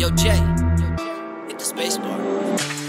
Yo, Jay, hit the space bar.